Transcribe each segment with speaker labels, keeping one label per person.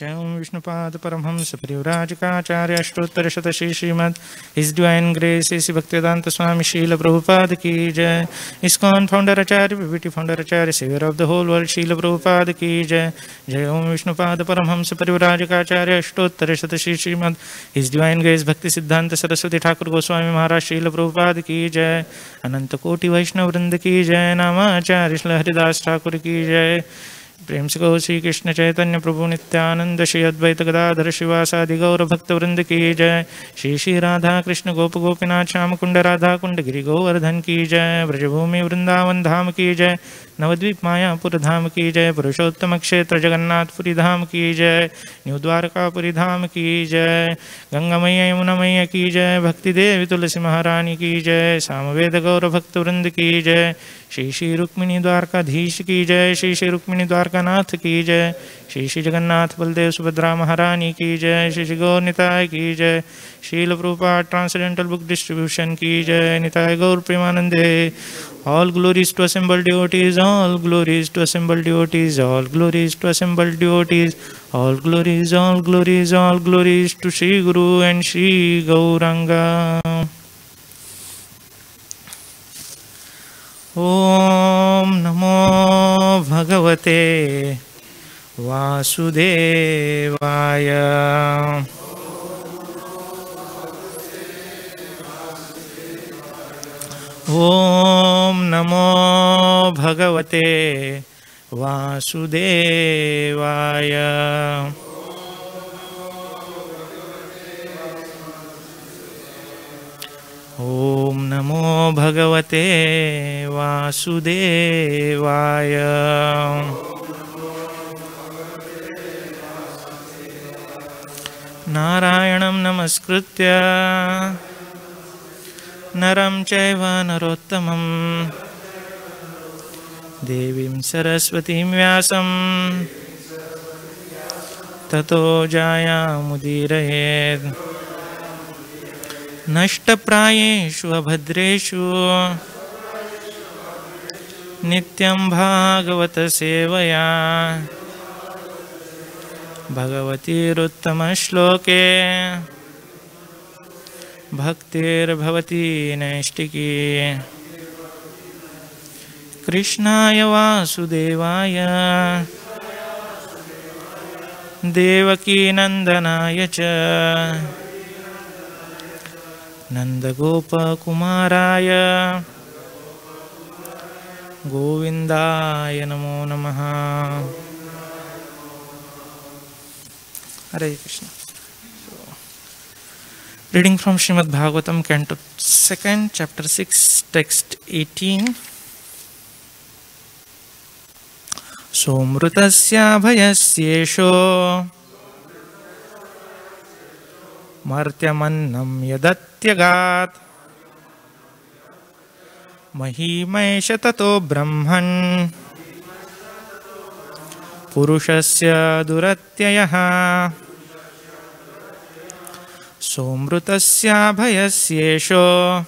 Speaker 1: जय ओम विष्णुपाद परमहंस परिव्राजकाचार्य अष्टोत्तर शत Shri Srimad his divine grace A C Bhaktivedanta Swami Srila Prabhupada की जय ISKCON founder acharya BBT founder acharya saviour of the whole world Srila Prabhupada की जय जय ओम विष्णुपाद परमहंस परिव्राजकाचार्य अष्टोत्तर शत Shri Srimad his divine grace Bhakti Siddhanta Saraswati Thakur Goswami महाराज शील प्रभुपाद की जय अनंत कोटि वैष्णव वृंद की जय नामाचार्य श्री प्रेम से श्री कृष्ण चैतन्य प्रभु नित्यानंद, श्री अद्वैत गदाधर शिवासादि गौर भक्त वृंद की जय। श्री श्री राधा कृष्ण, गोप गोपीनाथ श्याम कुंड राधा कुंड गिरी गोवर्धन की जय। ब्रजभूमि वृंदावन धाम की जय। नवद्वीप मायापुर धाम की जय पुरुषोत्तम क्षेत्र जगन्नाथपुरी धाम की जय न्यू द्वारकापुरी धाम की जय गंगा मैया यमुना मैया की जय भक्ति देवी तुलसी महारानी की जय सामवेद गौर भक्त वृंद की जय श्री श्री रुक्मिणी द्वारकाधीश की जय श्री श्री रुक्मिणी द्वारकानाथ की जय श्री श्री जगन्नाथ बलदेव सुभद्रा महारानी की जय श्री श्री गौर निताय की जय शील रूपा ट्रांसडेंटल बुक डिस्ट्रीब्यूशन की जय। निताय गौर प्रेमानंदे। All glories to assembled devotees all glories to assembled devotees all glories to assembled devotees all glories all glories all glories to Shri Guru and Shri Gauranga ओम नमो भगवते वासुदेवाय ॐ नमो भगवते वासुदेवाय। ॐ नमो भगवते वासुदेवाय। नारायणं नमस्कृत्य नरं चैव नरोत्तमं देवीं सरस्वतीं व्यासं ततो जायामुदीरयेत् नष्टप्रायेषु अभद्रेषु। नित्यं भागवतसेवया। भगवतीरुत्तमश्लोके भक्तिर्भवती नैष्टिकी कृष्णाय वासुदेवाय। देवकीनन्दनाय च। नन्दगोपकुमाराय। गोविन्दाय नमो नमः। हरे Krishna. Reading from Srimad Bhagavatam, Canto 2nd, Chapter 6, Text 18. सोमृतस्याभयस्येषो मर्त्यमन्नं यदत्यगात् महीमैष ततो ब्रह्मन् पुरुषस्य दुरत्ययः सोमृतस्याभयस्येषो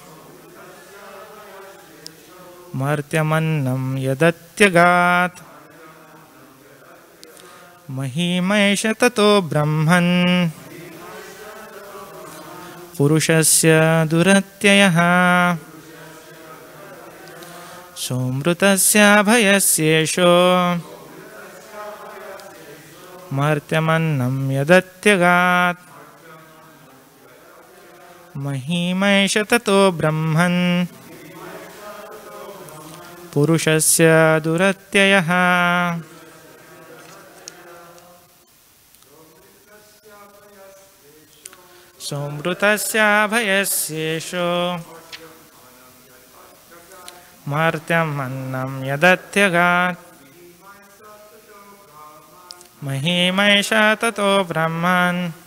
Speaker 1: मर्त्यमन्नं यदत्यगात्। महीमैष ततो ब्रह्मन्। पुरुषस्य दुरत्ययः। मर्त्यमन्नं यदत्यगात् महीमैष ततो ब्रह्मन्। पुरुषस्य दुरत्ययः। सोमृतस्याभयस्येषो मर्त्यम् अन्नं यदत्यगात्। महीमैष ततो ब्रह्मन्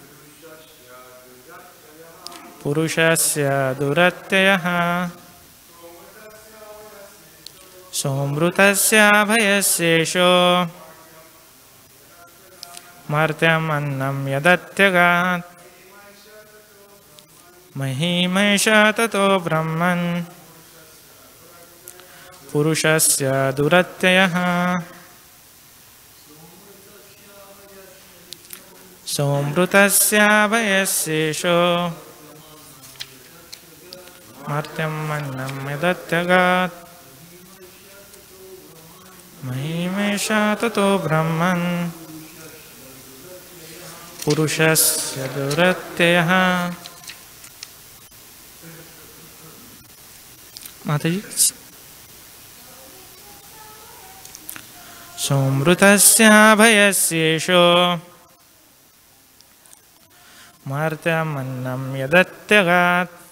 Speaker 1: पुरुषस्य दुरत्ययः। सोमृतस्याभयस्येषो मर्त्यम् अन्नं यदत्यगात्। महीमैष ततो ब्रह्मन्। पुरुषस्य दुरत्ययः। सोऽमृतस्याभयस्येषो मर्त्यं मन्नं यदत्यगात्। महिमेषा ततो ब्रह्मन्। पुरुषस्य दुरत्ययः माताजी। सोऽमृतस्याभयस्येषो मार्त्यमन्नं यदत्यगात्।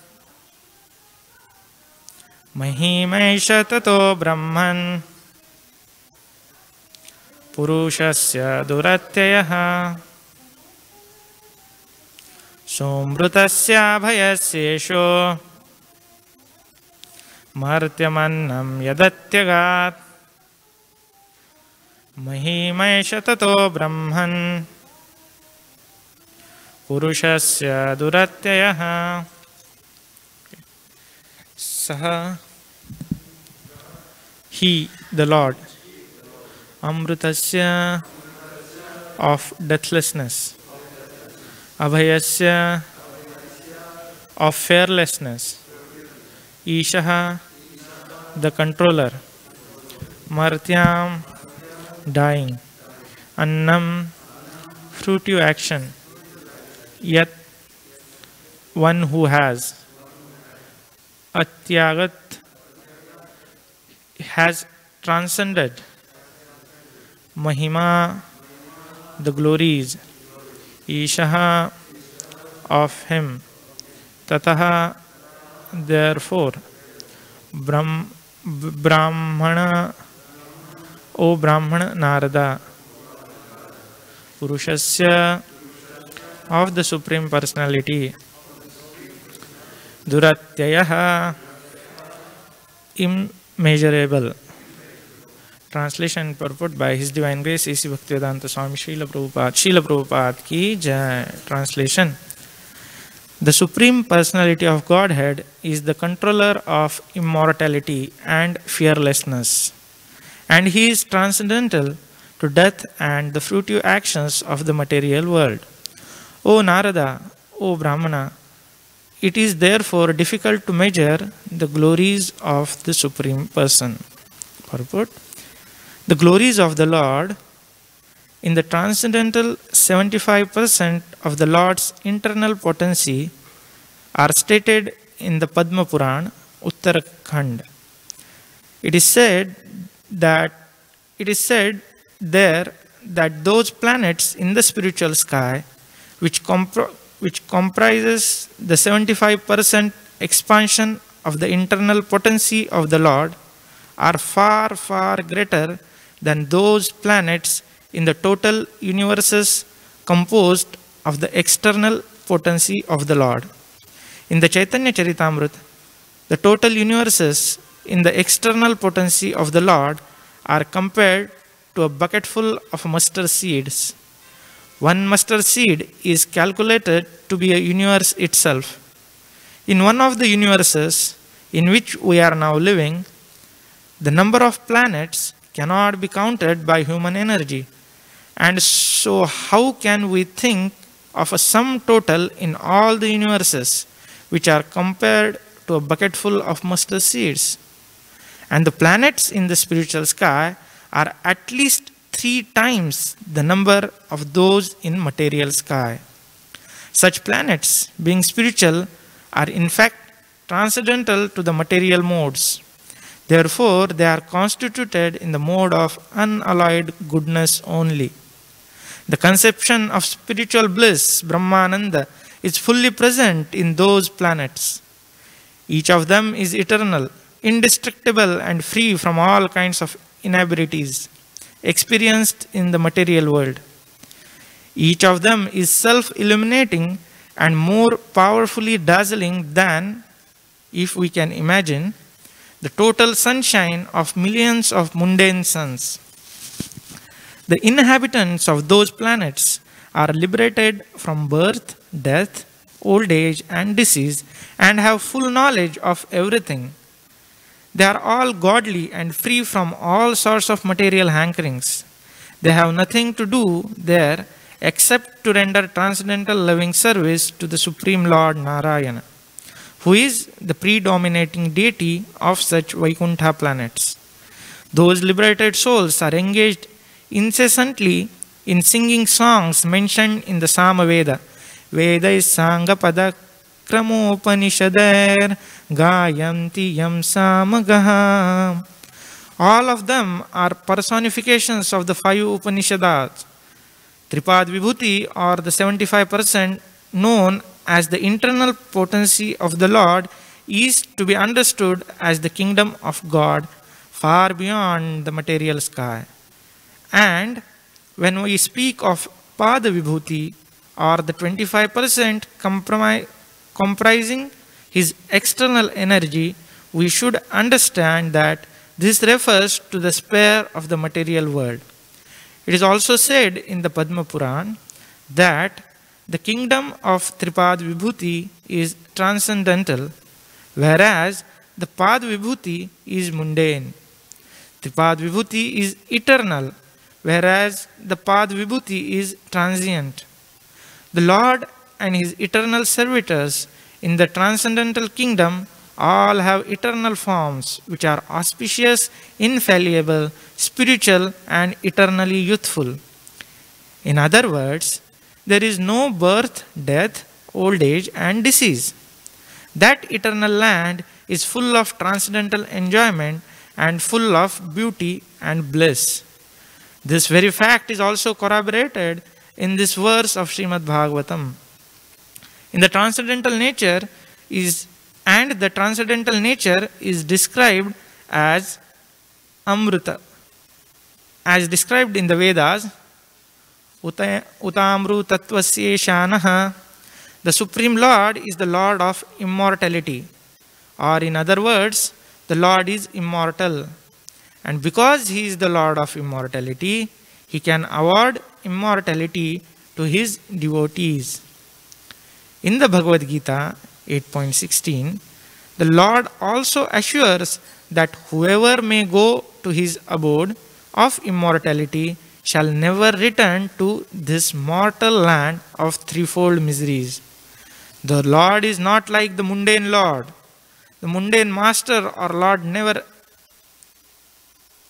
Speaker 1: महीमैष ततो ब्रह्मन्। पुरुषस्य दुरत्ययः। सोऽमृतस्याभयस्येषो मर्त्यमन्नं यदत्यगात्। महीमैष ततो ब्रह्मन्। पुरुषस्य दुरत्ययः। सः he the lord amrutasya of deathlessness abhayasya of fearlessness ishaha the controller martyam dying annam fruitive action yet one who has atyagat has transcended mahima the glories ishaha of him tataha therefore brahm brahmana o brahmana narada purushasya of the supreme personality duratyayah immeasurable translation purport by his divine grace AC Bhaktivedanta Swami Srila Prabhupada. Srila Prabhupada ki jai translation. The supreme personality of godhead is the controller of immortality and fearlessness. And he is transcendental to death and the fruitive actions of the material world. O narada o brahmana it is therefore difficult to measure the glories of the Supreme Person. Purport The glories of the Lord in the transcendental 75% of the Lord's internal potency are stated in the Padma Puran, Uttarakhand. It is said that it is said there that those planets in the spiritual sky which compro- which comprises the 75% expansion of the internal potency of the Lord, are far, far greater than those planets in the total universes composed of the external potency of the Lord. In the Chaitanya Charitamrita, the total universes in the external potency of the Lord are compared to a bucketful of mustard seeds. One mustard seed is calculated to be a universe itself. In one of the universes in which we are now living, the number of planets cannot be counted by human energy. And so, how can we think of a sum total in all the universes which are compared to a bucketful of mustard seeds? And the planets in the spiritual sky are at least three times the number of those in material sky. Such planets, being spiritual, are in fact transcendental to the material modes. Therefore, they are constituted in the mode of unalloyed goodness only. The conception of spiritual bliss, Brahmananda, is fully present in those planets. Each of them is eternal, indestructible, and free from all kinds of inabilities experienced in the material world. Each of them is self illuminating and more powerfully dazzling than, if we can imagine, the total sunshine of millions of mundane suns. The inhabitants of those planets are liberated from birth, death, old age, and disease and have full knowledge of everything. They are all godly and free from all sorts of material hankerings. They have nothing to do there except to render transcendental loving service to the Supreme Lord Narayana, who is the predominating deity of such Vaikuntha planets. Those liberated souls are engaged incessantly in singing songs mentioned in the Samaveda. Vedai Sangapada Kramopanishadair Gayanti Yam Samagaha. All of them are personifications of the five Upanishads. Tripad Vibhuti, or the 75% known as the internal potency of the Lord, is to be understood as the kingdom of God far beyond the material sky. And when we speak of Pada Vibhuti, or the 25% comprising his external energy, we should understand that this refers to the sphere of the material world. It is also said in the Padma Puran that the kingdom of Tripad Vibhuti is transcendental, whereas the Pad Vibhuti is mundane. Tripad Vibhuti is eternal, whereas the Pad Vibhuti is transient. The Lord and his eternal servitors in the transcendental kingdom all have eternal forms which are auspicious, infallible, spiritual, and eternally youthful. In other words, there is no birth, death, old age, and disease. That eternal land is full of transcendental enjoyment and full of beauty and bliss. This very fact is also corroborated in this verse of Srimad Bhagavatam. In the transcendental nature is and the transcendental nature is described as Amrita. As described in the Vedas, Utamru Tatvasya the Supreme Lord is the Lord of immortality. Or in other words, the Lord is immortal. And because He is the Lord of immortality, He can award immortality to His devotees. In the Bhagavad Gita, 8.16, the Lord also assures that whoever may go to his abode of immortality shall never return to this mortal land of threefold miseries. The Lord is not like the mundane Lord. The mundane master or Lord never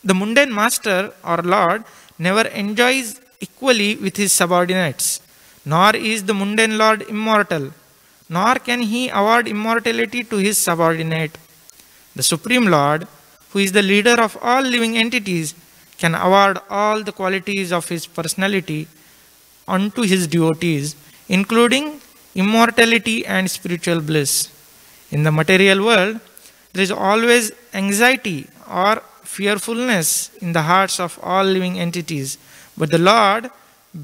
Speaker 1: the mundane master or Lord never enjoys equally with his subordinates, nor is the mundane Lord immortal nor can he award immortality to his subordinate. The Supreme Lord, who is the leader of all living entities, can award all the qualities of his personality unto his devotees, including immortality and spiritual bliss. In the material world, there is always anxiety or fearfulness in the hearts of all living entities, but the Lord,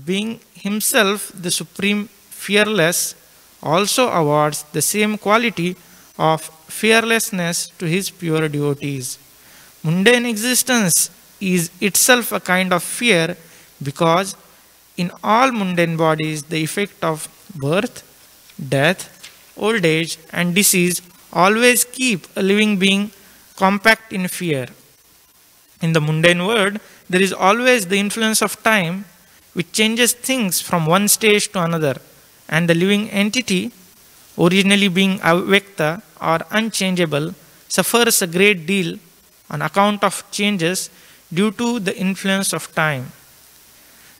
Speaker 1: being himself the supreme fearless, also awards the same quality of fearlessness to his pure devotees. Mundane existence is itself a kind of fear because in all mundane bodies the effect of birth, death, old age, and disease always keep a living being compact in fear. In the mundane world, there is always the influence of time which changes things from one stage to another and the living entity, originally being avyakta or unchangeable, suffers a great deal on account of changes due to the influence of time.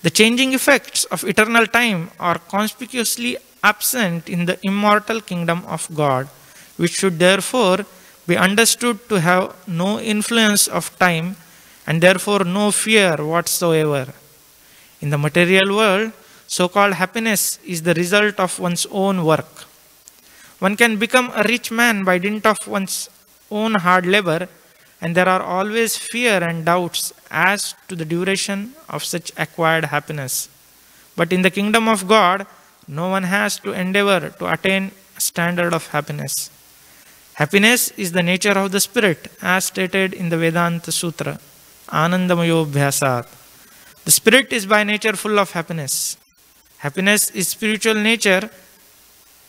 Speaker 1: The changing effects of eternal time are conspicuously absent in the immortal kingdom of God, which should therefore be understood to have no influence of time and therefore no fear whatsoever. In the material world, so called happiness is the result of one's own work. One can become a rich man by dint of one's own hard labor, and there are always fear and doubts as to the duration of such acquired happiness. But in the kingdom of God, no one has to endeavor to attain a standard of happiness. Happiness is the nature of the spirit, as stated in the Vedanta Sutra, Anandamayo Bhyasat. The spirit is by nature full of happiness. Happiness is spiritual nature.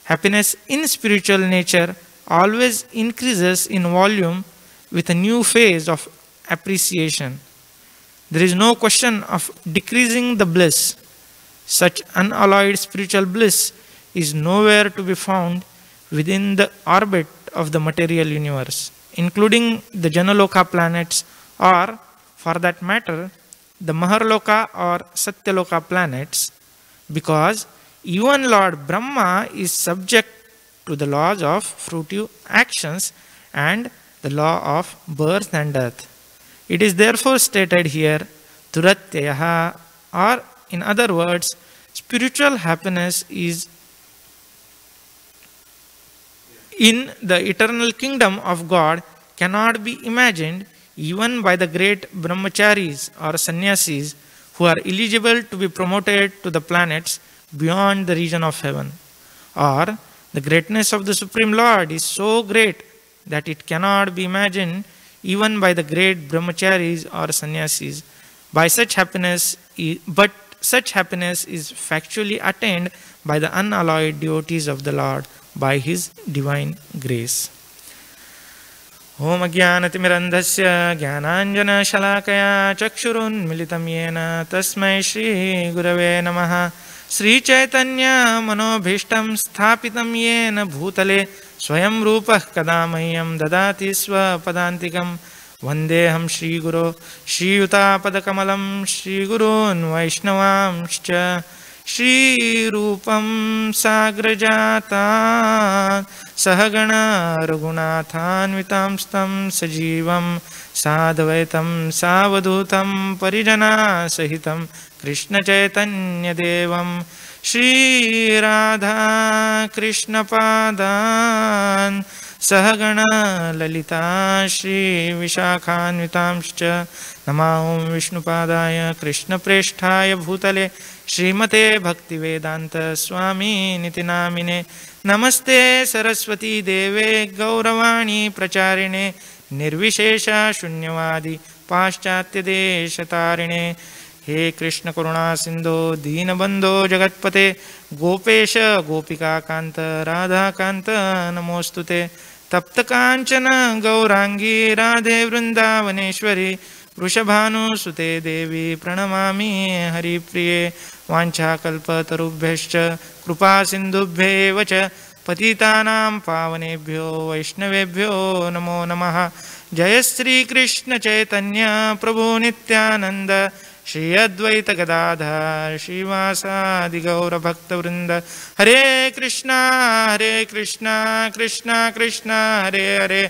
Speaker 1: Happiness in spiritual nature always increases in volume with a new phase of appreciation. There is no question of decreasing the bliss. Such unalloyed spiritual bliss is nowhere to be found within the orbit of the material universe, including the Janaloka planets, or for that matter, the Maharloka or Satyaloka planets, because even Lord Brahma is subject to the laws of fruitive actions and the law of birth and death. It is therefore stated here, Duratyayah, or in other words, spiritual happiness is in the eternal kingdom of God cannot be imagined even by the great brahmacharis or sannyasis who are eligible to be promoted to the planets beyond the region of heaven. Or the greatness of the Supreme Lord is so great that it cannot be imagined even by the great brahmacharis or sannyasis. By such happiness, but such happiness is factually attained by the unalloyed devotees of the Lord by His divine grace. ॐ अज्ञानतिमिरन्धस्य ज्ञानाञ्जनशलाकया चक्षुरुन्मिलितं येन तस्मै श्रीगुरवे नमः। श्रीचैतन्यमनोभीष्टं स्थापितं येन भूतले स्वयं रूपः कदा मह्यं ददाति स्वपदान्तिकं। वन्देऽहं श्रीगुरो श्रीयुतापदकमलं श्रीगुरून् वैष्णवांश्च श्रीरूपं साग्रजाता सहगण रघुनाथान्वितांस्तं सजीवं साद्वैतं सावधूतं परिजनासहितं कृष्णचैतन्यदेवं श्रीराधाकृष्णपादान् सहगण ललिता श्रीविशाखान्वितांश्च नमः विष्णुपादाय कृष्णप्रेष्ठाय भूतले श्रीमते भक्तिवेदान्तस्वामीनिति नामिने नमस्ते सरस्वती देवे, गौरवाणी प्रचारिणे निर्विशेषशून्यवादि पाश्चात्यदेशतारिणे हे सिन्धो, दीनबन्धो जगत्पते, गोपेश गोपिकान्त राधाकान्त, नमोऽस्तु ते। तप्तकाञ्चन, गौराङ्गी, राधे वृन्दावनेश्वरी वृषभानुसुते देवी प्रणमामि हरिप्रिये वाञ्छाकल्पतरुभ्यश्च कृपासिन्धुभ्येव च पतितानां पावनेभ्यो वैष्णवेभ्यो नमो नमः। जय श्रीकृष्णचैतन्य प्रभुनित्यानन्द श्री अद्वैत गदाधर श्रीवासादिगौरभक्तवृन्द। हरे कृष्णा हरे कृष्णा कृष्णा कृष्णा हरे हरे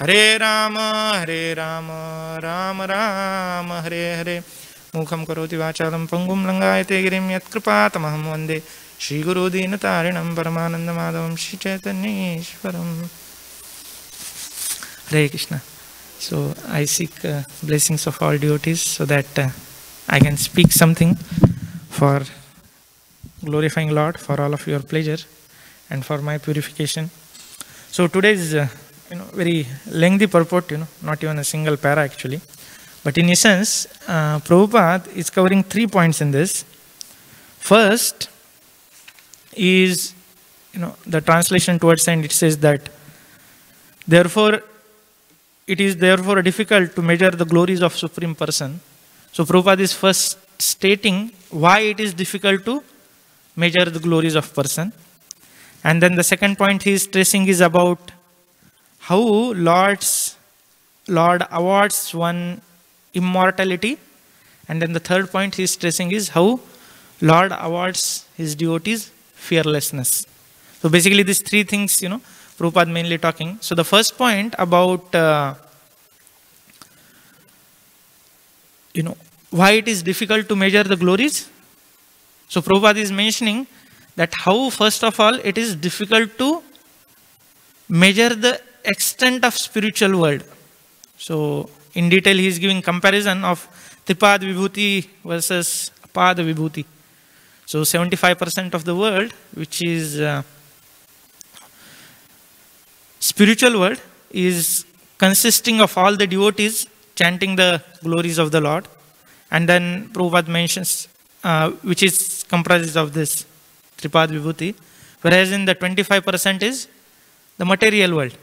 Speaker 1: ഹരേ രാമ ഹരേ രാമ രാമ രാമ ഹരേ ഹരേ മൂഖം കരോതി വാചാലം പങ്കും ലങ്കായത്തെ ഗിരിം യത്കൃപാതമഹം വന്ദേ ശ്രീഗുരുദീനതാരിണം പരമാനന്ദമാധവം ശ്രീചൈതന്യേശ്വരം Hare Krishna so I seek blessings of all devotees so that I can speak something for glorifying Lord for all of your pleasure and for my purification. So today's uh, you know very lengthy purport, you know, not even a single para actually. But in essence, uh, Prabhupada is covering three points in this. First is you know the translation towards end. It says that therefore it is therefore difficult to measure the glories of Supreme Person. So Prabhupada is first stating why it is difficult to measure the glories of person. And then the second point he is stressing is about how Lord's Lord awards one immortality. And then the third point he is stressing is how Lord awards his devotees fearlessness. So basically these three things, you know, Prabhupada mainly talking. So the first point about, uh, you know, why it is difficult to measure the glories. So Prabhupada is mentioning that how, first of all, it is difficult to measure the extent of spiritual world. So in detail, he is giving comparison of Tripad Vibhuti versus Apad Vibhuti. So 75% of the world, which is uh, spiritual world, is consisting of all the devotees chanting the glories of the Lord. And then Prabhupada mentions, uh, which is comprised of this Tripad Vibhuti, whereas in the 25% is the material world.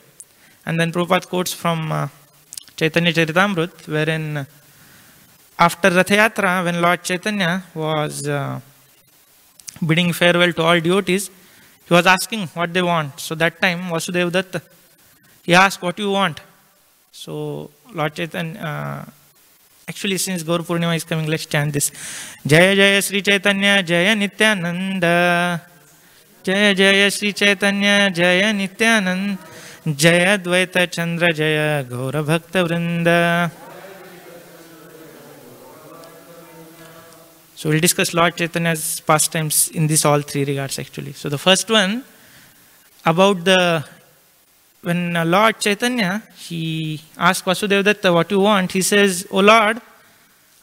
Speaker 1: And then Prabhupada quotes from uh, Chaitanya Charitamrut, wherein after Rath Yatra, when Lord Chaitanya was uh, bidding farewell to all devotees, he was asking what they want. So that time, Vasudev Datta, he asked, What you want? So Lord Chaitanya, uh, actually, since Gaur Purnima is coming, let's chant this Jaya Jaya Sri Chaitanya, Jaya Nityananda. Jaya Jaya Sri Chaitanya, Jaya Nityananda. Dvaita Chandra, Jaya Gaura Bhakta Vrinda. So we'll discuss Lord Chaitanya's pastimes in this all three regards actually. So the first one about the when Lord Chaitanya he asked Vasudeva Datta what you want, he says, "O Lord,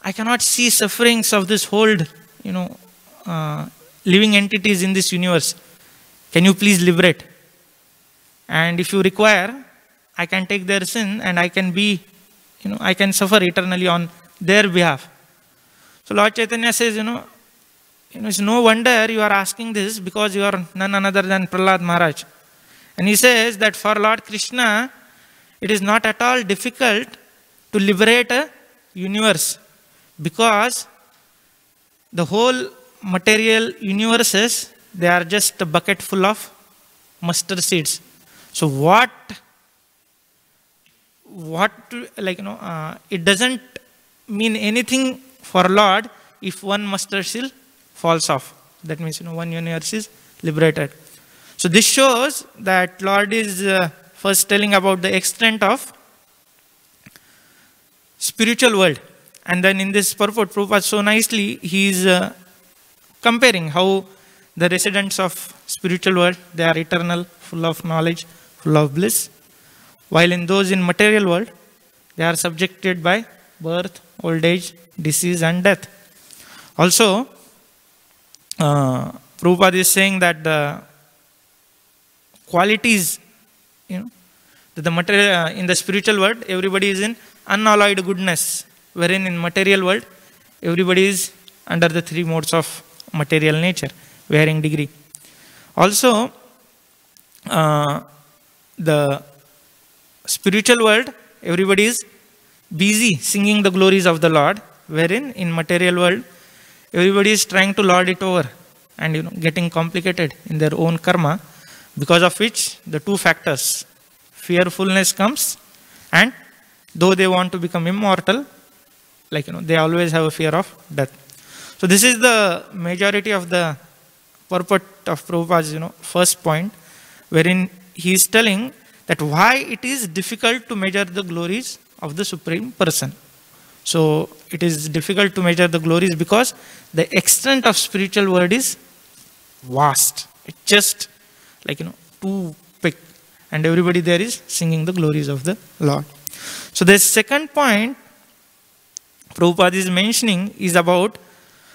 Speaker 1: I cannot see sufferings of this whole, you know, uh, living entities in this universe. Can you please liberate? And if you require, I can take their sin and I can be, you know, I can suffer eternally on their behalf." So Lord Chaitanya says, you know, you know, it's no wonder you are asking this because you are none other than Prahlad Maharaj. And he says that for Lord Krishna, it is not at all difficult to liberate a universe because the whole material universes, they are just a bucket full of mustard seeds. So what, what, like, you know, uh, it doesn't mean anything for Lord if one mustard seal falls off. That means, you know, one universe is liberated. So this shows that Lord is uh, first telling about the extent of spiritual world. And then in this purport, Prabhupada so nicely, he is uh, comparing how the residents of spiritual world, they are eternal, full of knowledge, full of bliss. While in those in material world, they are subjected by birth, old age, disease, and death. Also, uh, Prabhupada is saying that the qualities, you know, that the material uh, in the spiritual world, everybody is in unalloyed goodness, wherein in material world, everybody is under the three modes of material nature, varying degree. Also, uh, the spiritual world, everybody is busy singing the glories of the Lord, wherein in material world, everybody is trying to lord it over and you know getting complicated in their own karma, because of which the two factors, fearfulness comes, and though they want to become immortal, like you know, they always have a fear of death. So this is the majority of the purport of Prabhupada's you know first point, wherein he is telling that why it is difficult to measure the glories of the Supreme Person. So it is difficult to measure the glories because the extent of spiritual world is vast. It's just like you know too big, and everybody there is singing the glories of the Lord. So the second point Prabhupada is mentioning is about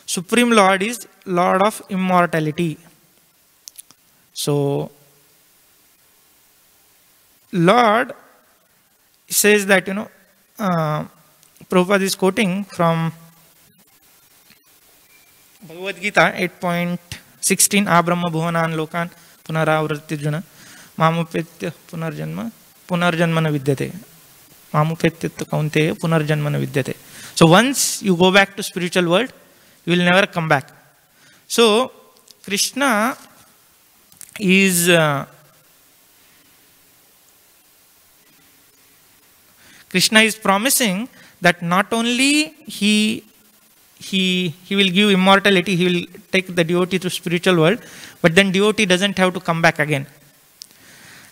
Speaker 1: Supreme Lord is Lord of immortality. So Lord says that you know uh, Prabhupada is quoting from Bhagavad Gita 8.16 Abrahma Bhuvanan Lokan Punaravrityarjuna Mamupetya Punarjanma Punarjanmana Vidyate Mamupetya Kaunteya Punarjanmana Vidyate So once you go back to spiritual world, you will never come back. So Krishna is uh, Krishna is promising that not only he he he will give immortality, he will take the devotee to spiritual world, but then devotee doesn't have to come back again.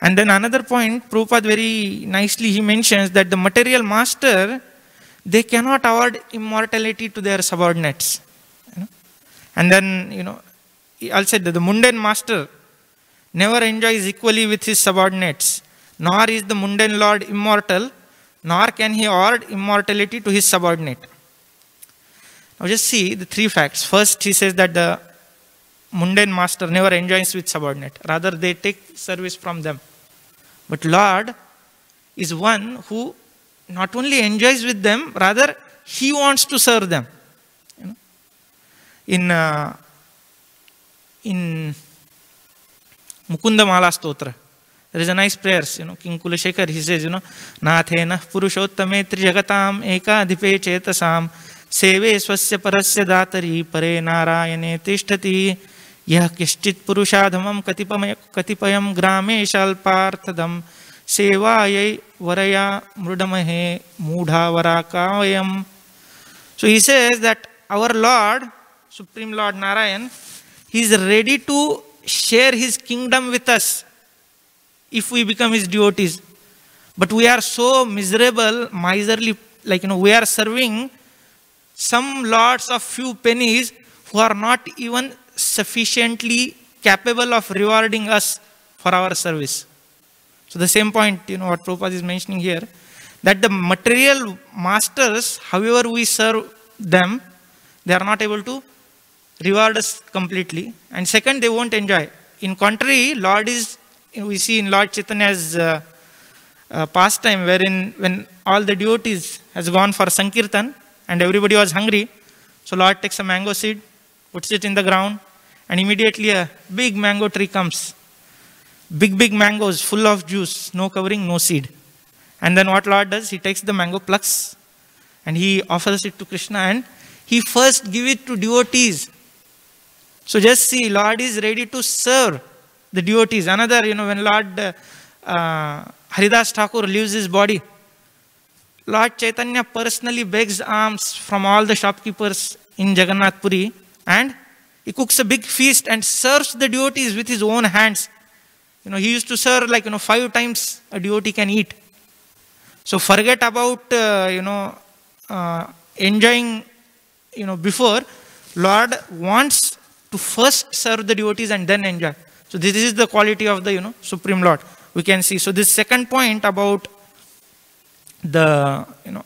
Speaker 1: And then another point, Prabhupada very nicely he mentions that the material master they cannot award immortality to their subordinates. You know? And then you know, also said that the mundane master never enjoys equally with his subordinates, nor is the mundane lord immortal nor can he award immortality to his subordinate. Now just see the three facts. First, he says that the mundane master never enjoys with subordinate. Rather, they take service from them. But Lord is one who not only enjoys with them, rather he wants to serve them. You know? In uh, in Mukunda Mala Stotra, there is a nice prayers, you know. King kulashekar he says, you know, nathena purushottame trijagatam ekadipe chetasam सेवे स्वस्य परस्य दातरी परे नारायणे तिष्ठति यः किश्चित् पुरुषाधमं कतिपय कतिपयं ग्रामे शाल्पार्थदं सेवायै वरया मृडमहे मूढावराकावयं so he says that our lord supreme lord Narayan he is ready to share his kingdom with us if we become his devotees. But we are so miserable, miserly, like you know, we are serving some lords of few pennies who are not even sufficiently capable of rewarding us for our service. So the same point, you know, what Prabhupada is mentioning here, that the material masters, however we serve them, they are not able to reward us completely. And second, they won't enjoy. In contrary, Lord is, we see in Lord Chaitanya's uh, uh, pastime, wherein when all the devotees has gone for Sankirtan and everybody was hungry, so Lord takes a mango seed, puts it in the ground, and immediately a big mango tree comes. Big, big mangoes full of juice, no covering, no seed. And then what Lord does, He takes the mango, plucks, and He offers it to Krishna, and He first give it to devotees. So just see, Lord is ready to serve the devotees. Another, you know, when Lord uh, uh, Haridas Thakur leaves his body, Lord Chaitanya personally begs alms from all the shopkeepers in Jagannath Puri and he cooks a big feast and serves the devotees with his own hands. You know, he used to serve like, you know, five times a devotee can eat. So forget about, uh, you know, uh, enjoying, you know, before. Lord wants to first serve the devotees and then enjoy. So this is the quality of the, you know, Supreme Lord. We can see. So this second point about the, you know,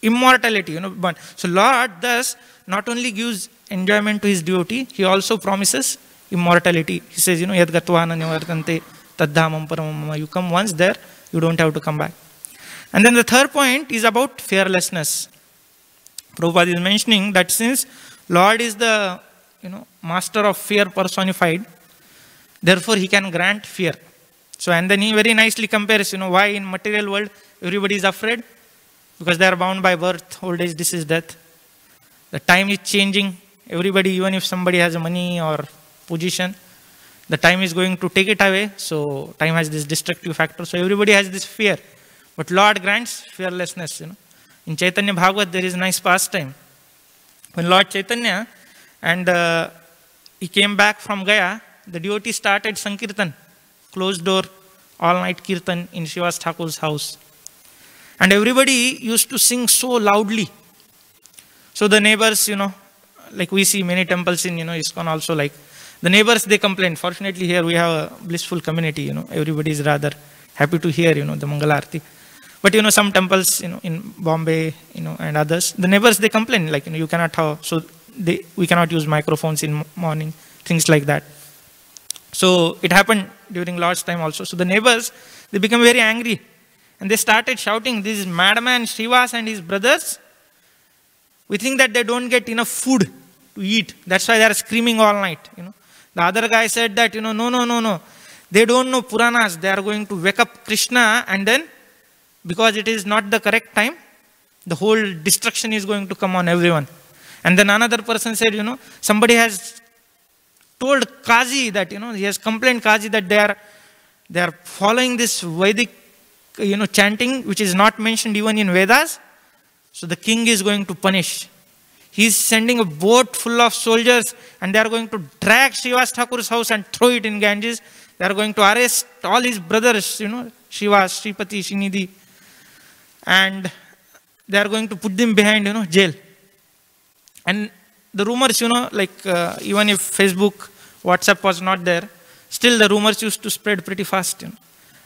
Speaker 1: immortality, you know, but so Lord thus not only gives enjoyment to his devotee, he also promises immortality. He says, you know, yad gatvana taddhamam paramam. You come once there, you don't have to come back. And then the third point is about fearlessness. Prabhupada is mentioning that since Lord is the you know master of fear personified, therefore he can grant fear. So and then he very nicely compares, you know, why in material world everybody is afraid? Because they are bound by birth, old age, disease, death. The time is changing. Everybody, even if somebody has money or position, the time is going to take it away. So time has this destructive factor. So everybody has this fear. But Lord grants fearlessness, you know. In Chaitanya Bhagavat, there is nice pastime. When Lord Chaitanya and uh, he came back from Gaya, the devotee started Sankirtan, closed door, all night Kirtan in Srivas Thakur's house. And everybody used to sing so loudly. So the neighbors, you know, like we see many temples in, you know, ISKCON also like, the neighbors, they complain. Fortunately, here we have a blissful community, you know, everybody is rather happy to hear, you know, the Mangalarti. But you know, some temples, you know, in Bombay, you know, and others, the neighbors they complain like, you know, you cannot have, so they, we cannot use microphones in morning, things like that. So it happened during Lord's time also. So the neighbors, they become very angry, and they started shouting, "This is madman Srivas and his brothers. We think that they don't get enough food to eat. That's why they are screaming all night." You know, the other guy said that, you know, no, no, no, no. They don't know Puranas. They are going to wake up Krishna and then because it is not the correct time, the whole destruction is going to come on everyone. And then another person said, you know, somebody has told Kazi that, you know, he has complained Kazi that they are, they are following this Vedic, you know, chanting, which is not mentioned even in Vedas. So the king is going to punish. He is sending a boat full of soldiers and they are going to drag Srivas Thakur's house and throw it in Ganges. They are going to arrest all his brothers, you know, Shiva, Sripati, Srinidhi, and they are going to put them behind, you know, jail. And the rumors, you know, like uh, even if Facebook, WhatsApp was not there, still the rumors used to spread pretty fast, you know.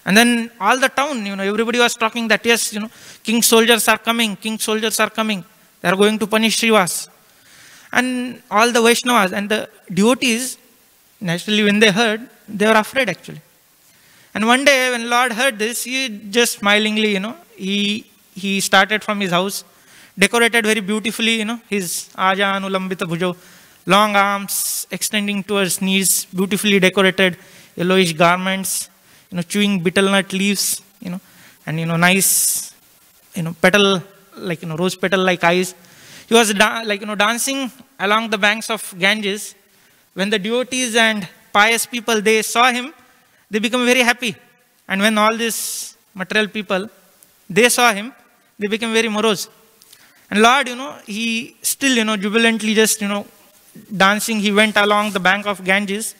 Speaker 1: And then all the town, you know, everybody was talking that yes, you know, king soldiers are coming, king soldiers are coming. They are going to punish Srivas. And all the Vaishnavas and the devotees, naturally when they heard, they were afraid actually. And one day when Lord heard this, he just smilingly, you know, he he started from his house, decorated very beautifully, you know, his Aja Anulambita Bhujo, long arms extending towards knees, beautifully decorated, yellowish garments, you know, chewing betel nut leaves, you know, and, you know, nice, you know, petal, like, you know, rose petal like eyes. He was, like, you know, dancing along the banks of Ganges when the devotees and pious people they saw him, they become very happy. And when all these material people they saw him, they became very morose. And Lord, you know, he still, you know, jubilantly just, you know, dancing, he went along the bank of Ganges.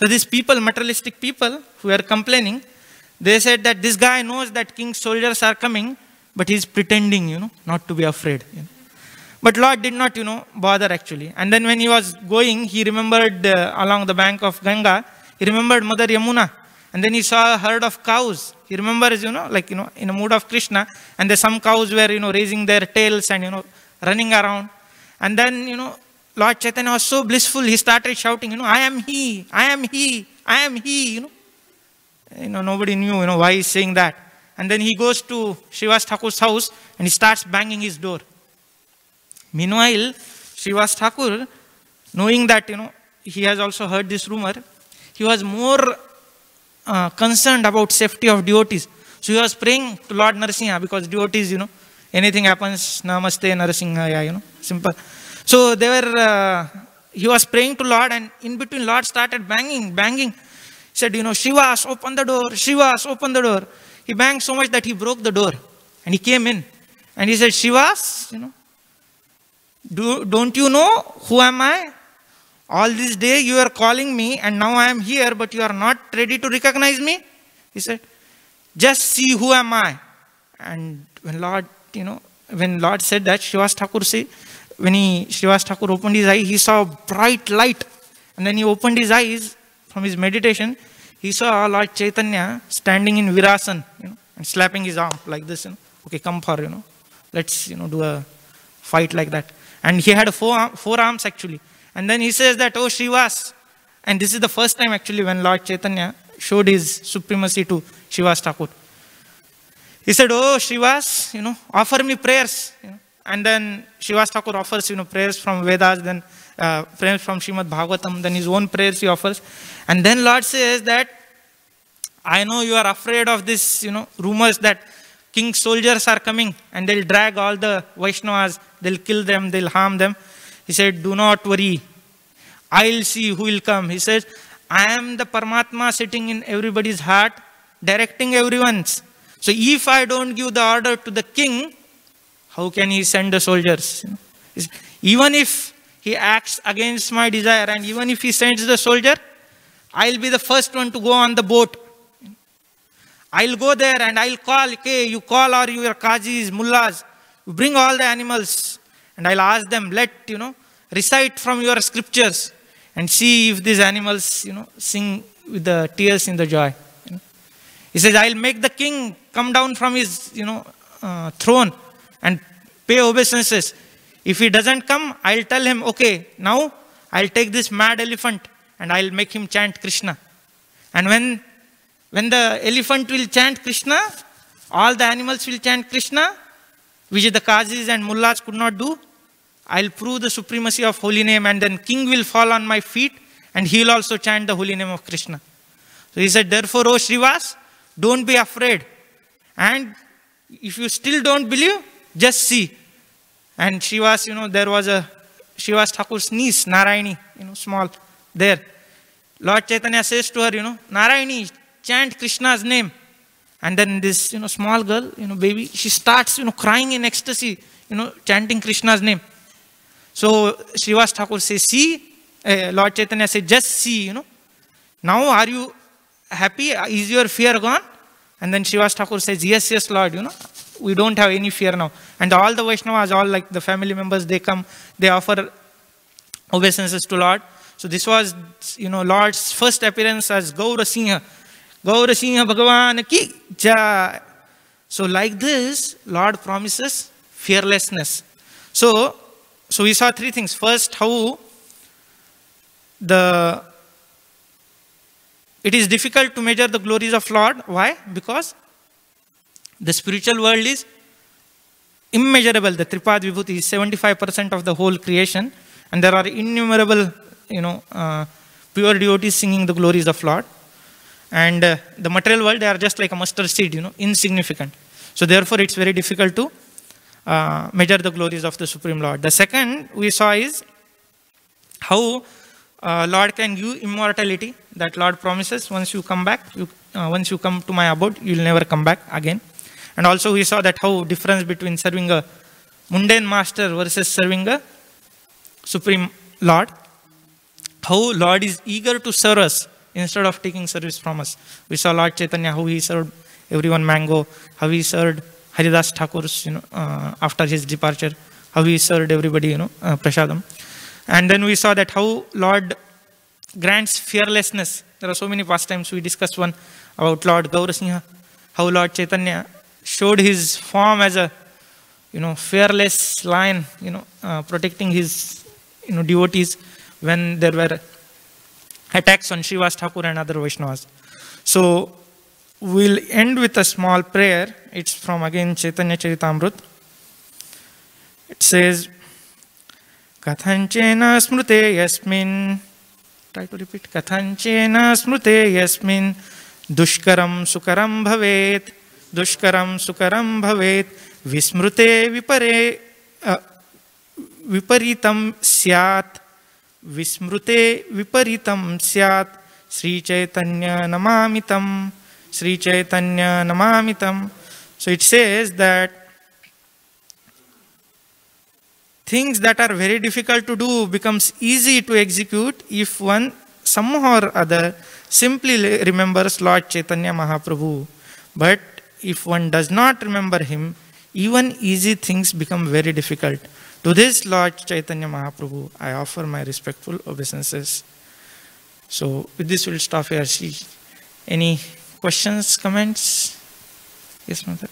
Speaker 1: So these people, materialistic people who were complaining, they said that this guy knows that king's soldiers are coming, but he's pretending, you know, not to be afraid. You know. But Lord did not, you know, bother actually. And then when he was going, he remembered uh, along the bank of Ganga, he remembered Mother Yamuna. And then he saw a herd of cows. He remembers, you know, like, you know, in a mood of Krishna. And there's some cows were, you know, raising their tails and, you know, running around. And then, you know, Lord Chaitanya was so blissful, he started shouting, you know, I am he, I am he, I am he, you know. You know, nobody knew, you know, why he's saying that. And then he goes to Srivas Thakur's house and he starts banging his door. Meanwhile, Srivas Thakur, knowing that, you know, he has also heard this rumor, he was more uh, concerned about safety of devotees. So he was praying to Lord Narasimha because devotees, you know, anything happens, Namaste Narasimha, you know, simple. So they were, uh, he was praying to Lord and in between Lord started banging, banging. He said, you know, Srivas, open the door, Srivas, open the door. He banged so much that he broke the door and he came in. And he said, Srivas, you know, do, don't you know who am I? All this day you are calling me and now I am here, but you are not ready to recognize me? He said, just see who am I. And when Lord, you know, when Lord said that, Srivas Thakur said, when he, Srivas Thakur opened his eye, he saw a bright light. And then he opened his eyes from his meditation. He saw Lord Chaitanya standing in Virasan, you know, and slapping his arm like this, you know. Okay, come for, you know, let's, you know, do a fight like that. And he had four, four arms actually. And then he says that, oh Srivas, and this is the first time actually when Lord Chaitanya showed his supremacy to Srivas Thakur. He said, oh Srivas, you know, offer me prayers. You know. And then Srivas Thakur offers, you know, prayers from Vedas, then uh, prayers from Srimad Bhagavatam, then his own prayers he offers. And then Lord says that, I know you are afraid of this, you know, rumors that king's soldiers are coming and they'll drag all the Vaishnavas, they'll kill them, they'll harm them. He said, Do not worry. I'll see who will come. He says, I am the Paramatma sitting in everybody's heart, directing everyone's. So if I don't give the order to the king, how can he send the soldiers? Even if he acts against my desire and even if he sends the soldier, I'll be the first one to go on the boat. I'll go there and I'll call, okay, you call all your kajis, mullahs, bring all the animals, and I'll ask them, let, you know, recite from your scriptures and see if these animals, you know, sing with the tears in the joy. You know. He says, I'll make the king come down from his, you know, uh, throne and pay obeisances. If he doesn't come, I'll tell him, okay, now I'll take this mad elephant and I'll make him chant Krishna. And when, when the elephant will chant Krishna, all the animals will chant Krishna, which the Qazis and Mullahs could not do. I'll prove the supremacy of holy name and then king will fall on my feet and he'll also chant the holy name of Krishna. So he said, therefore, O Srivas, don't be afraid. And if you still don't believe, just see. And Srivas, you know, there was a Srivas Thakur's niece, Narayani, you know, small, there. Lord Chaitanya says to her, you know, Narayani, chant Krishna's name. And then this, you know, small girl, you know, baby, she starts, you know, crying in ecstasy, you know, chanting Krishna's name. So Srivas Thakur says, see, uh, Lord Chaitanya says, just see, you know. Now are you happy? Is your fear gone? And then Srivas Thakur says, yes, yes, Lord, you know, we don't have any fear now. And all the Vaishnavas, all like the family members, they come, they offer obeisances to Lord. So this was, you know, Lord's first appearance as Gaura Singha. Gaura Singha Bhagavan ki jai. So like this, Lord promises fearlessness. So, so we saw three things. First, how the it is difficult to measure the glories of Lord. Why? Because the spiritual world is immeasurable. The Tripad Vibhuti is 75% of the whole creation, and there are innumerable, you know, uh, pure devotees singing the glories of Lord. And uh, the material world, they are just like a mustard seed, you know, insignificant. So therefore, it's very difficult to uh, measure the glories of the Supreme Lord. The second we saw is how uh, Lord can give immortality. That Lord promises once you come back, you, uh, once you come to my abode, you'll never come back again. And also we saw that how difference between serving a mundane master versus serving a supreme Lord. How Lord is eager to serve us instead of taking service from us. We saw Lord Chaitanya, how he served everyone mango, how he served Haridas Thakur's, you know, uh, after his departure, how he served everybody, you know, uh, prasadam. And then we saw that how Lord grants fearlessness. There are so many pastimes. We discussed one about Lord Gaurasingha, how Lord Chaitanya showed his form as a, you know, fearless lion, you know, uh, protecting his, you know, devotees when there were attacks on Shiva's Thakur and other Vaishnavas. So we'll end with a small prayer. It's from again Chaitanya Charitamrut. It says, Kathanchena smrute yasmin. Try to repeat. Kathanchena smrute yasmin. Dushkaram sukaram bhavet. Dushkaram sukaram bhavet. Vismrute vipare. Uh, विपरीतम स्यात् विस्मृते विपरीतं स्यात् श्रीचैतन्य नमामितं Shri Chaitanya नमामितं so it says that things that are very difficult to do becomes easy to execute if one somehow or other simply remembers Lord Chaitanya Mahaprabhu. But if one does not remember him, even easy things become very difficult. To this Lord Chaitanya Mahaprabhu, I offer my respectful obeisances. So with this we'll stop here. See any questions, comments? Yes, mother.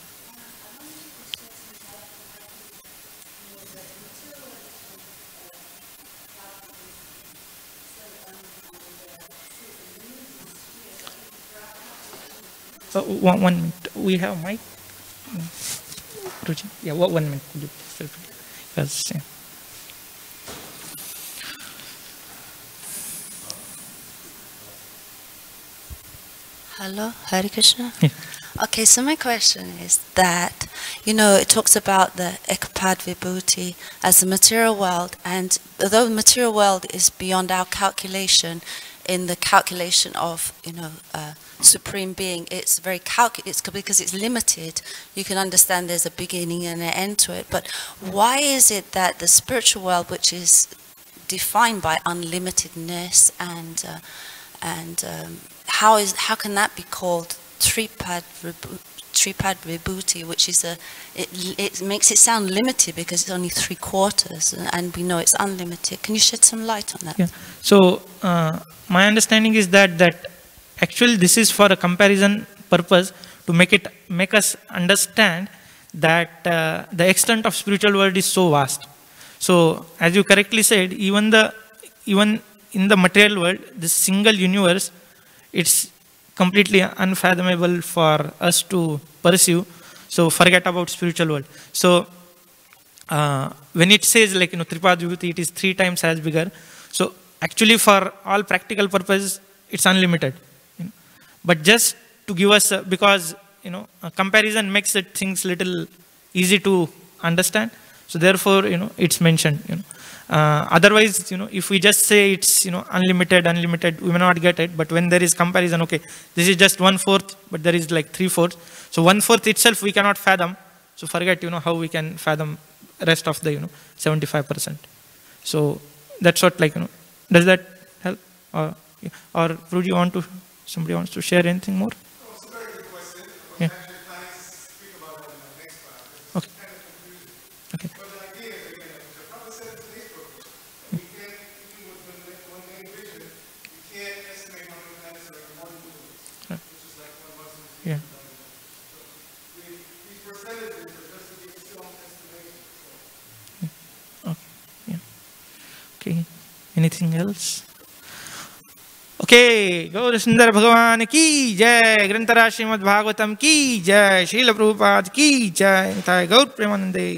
Speaker 1: Uh, one, one minute. We have mic. Ruchi? Yeah, what one minute? Yes, yeah.
Speaker 2: Hello, Hare Krishna.
Speaker 1: Yeah.
Speaker 2: Okay, so my question is that, you know, it talks about the Ekapad Vibhuti as the material world, and although the material world is beyond our calculation, in the calculation of, you know, uh, supreme being, it's very calc- it's because it's limited. You can understand there's a beginning and an end to it. But why is it that the spiritual world, which is defined by unlimitedness and uh, and um, how is how can that be called tripad tripad vibhuti, which is a it, it makes it sound limited because it's only three quarters, and, and we know it's unlimited. Can you shed some light on that?
Speaker 1: Yeah. So uh, my understanding is that that actually this is for a comparison purpose to make it make us understand that uh, the extent of spiritual world is so vast. So as you correctly said, even the even in the material world, this single universe, it's completely unfathomable for us to pursue. So forget about spiritual world. So uh, when it says like you know it is three times as bigger. So actually for all practical purposes, it's unlimited. But just to give us a, because you know comparison makes it things little easy to understand. So therefore you know it's mentioned. You know. Uh, otherwise, you know, if we just say it's you know unlimited, unlimited, we may not get it. But when there is comparison, okay, this is just one fourth, but there is like three fourths. So one fourth itself we cannot fathom. So forget you know how we can fathom rest of the you know 75 percent. So that's what like you know. Does that help? Or or would you want to? Somebody wants to share anything more? Yeah. Okay. Okay. Yeah. Okay. Yeah. Okay. Anything else? Okay Gaur Sundar भगवान की जय। ग्रंथरा श्रीमद भागवतम की जय। शील प्रभुपाद की जय। गौर प्रेमानंदे